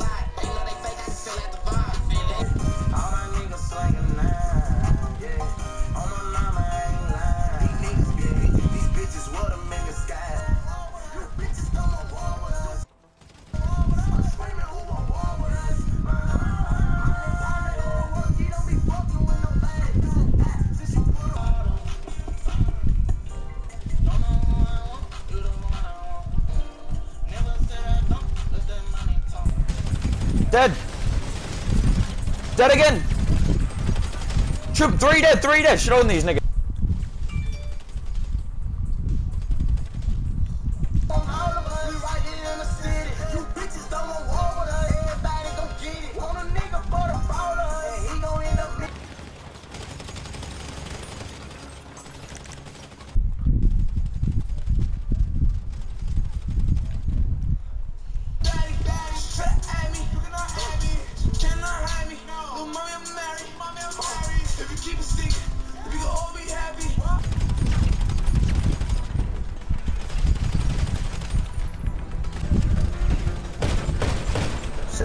slide. Dead. Dead again. Troop, three dead, three dead. Shit on these niggas.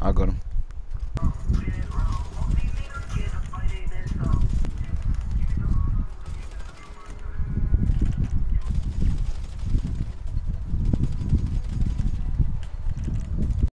agora.